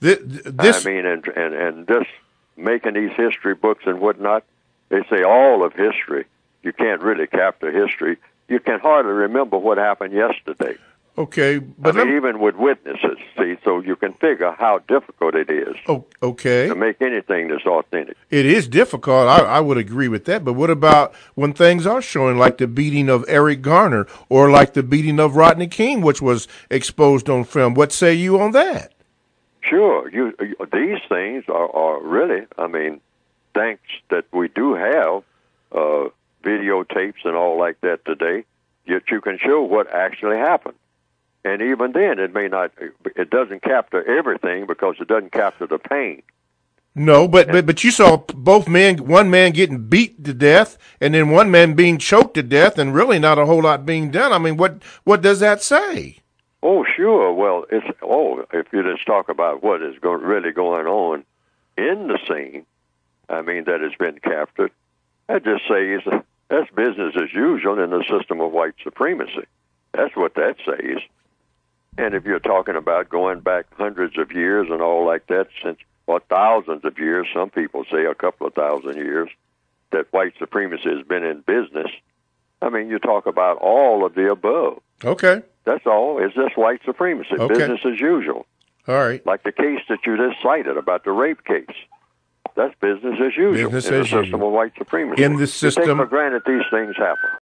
Th- th- this, I mean, and and and just making these history books and whatnot. They say all of history. You can't really capture history. You can hardly remember what happened yesterday. okay, but I mean, even with witnesses. See, so you can figure how difficult it is oh, okay. to make anything that's authentic. It is difficult. I, I would agree with that. But what about when things are showing, like the beating of Eric Garner or like the beating of Rodney King, which was exposed on film? What say you on that? Sure, you, you these things are, are really. I mean, thanks that we do have uh, videotapes and all like that today. Yet you can show what actually happened, and even then, it may not. It doesn't capture everything because it doesn't capture the pain. No, but, but but you saw both men, one man getting beat to death, and then one man being choked to death, and really not a whole lot being done. I mean, what what does that say? Oh, sure. Well, it's oh, if you just talk about what is go- really going on in the scene, I mean that has been captured. I just say that's business as usual in the system of white supremacy. That's what that says. And if you're talking about going back hundreds of years and all like that, since or thousands of years, some people say a couple of thousand years, that white supremacy has been in business. I mean, you talk about all of the above. Okay, That's all. It's just white supremacy, Okay. business as usual. all right. Like the case that you just cited about the rape case. That's business as usual Business in as the system usual. of white supremacy. In the You system- take for granted these things happen.